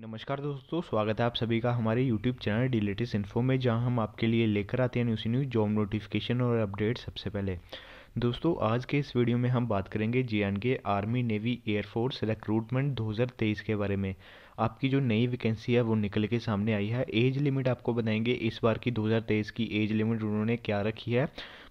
नमस्कार दोस्तों, स्वागत है आप सभी का हमारे YouTube channel the latest info में, जहाँ हम आपके लिए लेकर आते हैं न्यूज़ न्यूज़, जॉब नोटिफिकेशन और अपडेट सबसे पहले। दोस्तों, आज के इस वीडियो में हम बात करेंगे जे army navy air force recruitment 2023 के बारे में। आपकी जो नई वैकेंसी है, वो निकल के सामने आई है। एज लिमिट आपको बताएँगे, इस बार की 2023 की एज लिमिट उन्होंने क्या रखी है।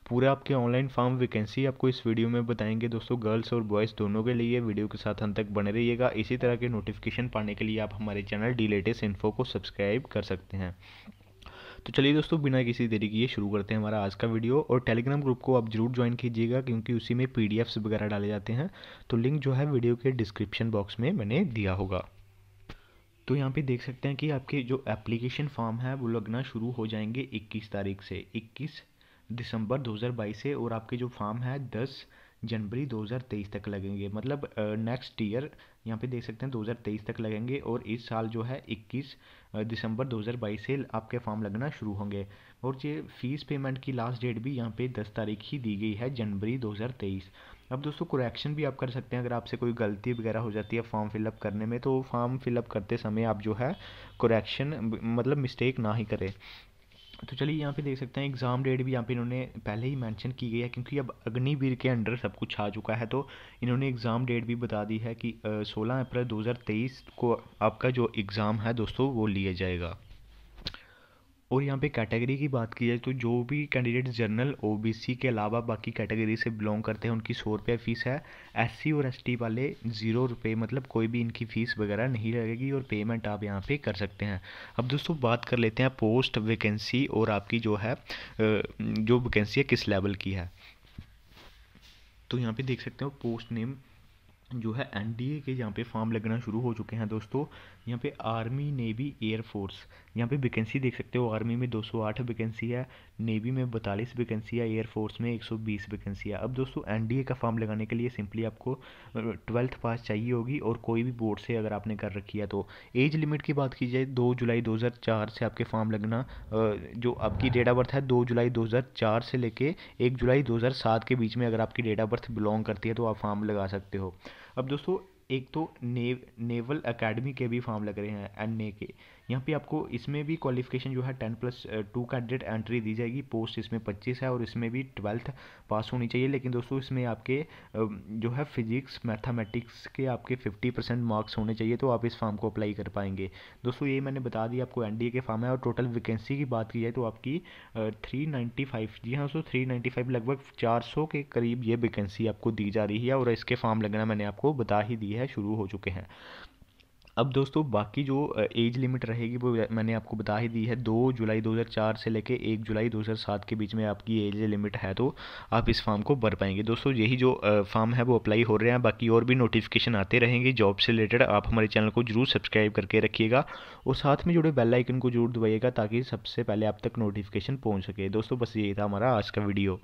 पूरा आपके ऑनलाइन फॉर्म वैकेंसी आपको इस वीडियो में बताएँगे दोस्तों गर्ल्स और बॉयज़ दोनों के लिए। वीडियो के साथ अंत तक बने रहिएगा। इसी तरह के नोटिफिकेशन पाने के लिए आप हमारे चैनल डी लेटेस्ट इन्फो को सब्सक्राइब कर सकते हैं। तो चलिए दोस्तों, बिना किसी देरी किए शुरू करते हैं हमारा आज का वीडियो। और टेलीग्राम ग्रुप को आप ज़रूर ज्वाइन कीजिएगा, क्योंकि उसी में पी वगैरह डाले जाते हैं। तो लिंक जो है वीडियो के डिस्क्रिप्शन बॉक्स में मैंने दिया होगा। तो यहाँ पे देख सकते हैं कि आपके जो एप्लीकेशन फॉर्म है, वो लगना शुरू हो जाएँगे 21 तारीख से 21 दिसंबर 2022 से। और आपके जो फॉर्म है 10 जनवरी 2023 तक लगेंगे। मतलब नेक्स्ट ईयर यहाँ पे देख सकते हैं 2023 तक लगेंगे और इस साल जो है 21 दिसंबर 2022 से आपके फॉर्म लगना शुरू होंगे। और ये फ़ीस पेमेंट की लास्ट डेट भी यहाँ पे 10 तारीख ही दी गई है, जनवरी 2023 अब दोस्तों करेक्शन भी आप कर सकते हैं अगर आपसे कोई गलती वगैरह हो जाती है फॉर्म फिलअप करने में तो फॉर्म फिलअप करते समय आप जो है करेक्शन मतलब मिस्टेक ना ही करें। तो चलिए यहाँ पे देख सकते हैं एग्ज़ाम डेट भी यहाँ पे इन्होंने पहले ही मेंशन की गई है, क्योंकि अब अग्निवीर के अंडर सब कुछ आ चुका है तो इन्होंने एग्ज़ाम डेट भी बता दी है कि सोलह अप्रैल 2023 को आपका जो एग्ज़ाम है दोस्तों, वो लिया जाएगा। और यहाँ पे कैटेगरी की बात की जाए तो जो भी कैंडिडेट जनरल ओबीसी के अलावा बाकी कैटेगरी से बिलोंग करते हैं, उनकी सौ रुपये फ़ीस है। एससी और एसटी वाले ज़ीरो रुपये मतलब कोई भी इनकी फ़ीस वगैरह नहीं लगेगी और पेमेंट आप यहाँ पे कर सकते हैं। अब दोस्तों बात कर लेते हैं पोस्ट वैकेंसी और आपकी जो है जो वैकेंसी है किस लेवल की है। तो यहाँ पे देख सकते हो पोस्ट नेम जो है एनडीए के यहाँ पे फॉर्म लगना शुरू हो चुके हैं दोस्तों। यहाँ पे आर्मी नेवी एयरफोर्स यहाँ पे वैकेंसी देख सकते हो आर्मी में 208 वैकेंसी है नेवी में बतालीस वैकेंसी है एयरफोर्स में 120 वैकेंसी है। अब दोस्तों एनडीए का फॉर्म लगाने के लिए सिंपली आपको ट्वेल्थ पास चाहिए होगी और कोई भी बोर्ड से अगर आपने कर रखी है तो। एज लिमिट की बात की जाए, दो जुलाई दो हज़ार चार से आपके फॉर्म लगना जो आपकी डेट ऑफ़ बर्थ है, दो जुलाई दो हज़ार चार से लेके एक जुलाई दो हज़ार सात के बीच में अगर आपकी डेट ऑफ़ बर्थ बिलोंग करती है तो आप फॉर्म लगा सकते हो। अब दोस्तों, एक तो नेव, नेवल एकेडमी के भी फॉर्म लग रहे हैं एन ए के यहाँ पे आपको इसमें भी क्वालिफिकेशन जो है ten plus two candidate entry दी जाएगी। पोस्ट इसमें पच्चीस है और इसमें भी ट्वेल्थ पास होनी चाहिए। लेकिन दोस्तों, इसमें आपके जो है फिजिक्स मैथमेटिक्स के आपके फिफ्टी परसेंट मार्क्स होने चाहिए तो आप इस फॉर्म को अप्लाई कर पाएँगे। दोस्तों, ये मैंने बता दिया, आपको एन के फॉर्म है और टोटल वैकेंसी की बात की जाए तो आपकी थ्री नाइन्टी फाइव जी हाँ दोस्तों थ्री नाइन्टी फाइव लगभग चार सौ के करीब ये वैकेंसी आपको दी जा रही है और इसके फॉर्म लगना मैंने आपको बता ही दी है, शुरू हो चुके हैं। अब दोस्तों, बाकी जो एज लिमिट रहेगी, वो मैंने आपको बता ही दी है, दो जुलाई 2004 से लेके एक जुलाई 2007 के बीच में आपकी एज लिमिट है तो आप इस फॉर्म को भर पाएँगे। दोस्तों, यही जो फॉर्म है, वो अप्लाई हो रहे हैं। बाकी और भी नोटिफिकेशन आते रहेंगे जॉब से रिलेटेड आप हमारे चैनल को ज़रूर सब्सक्राइब करके रखिएगा और साथ में जुड़े बेल आइकन को ज़रूर दबाइएगा, ताकि सबसे पहले आप तक नोटिफिकेशन पहुँच सके। दोस्तों, बस यही था हमारा आज का वीडियो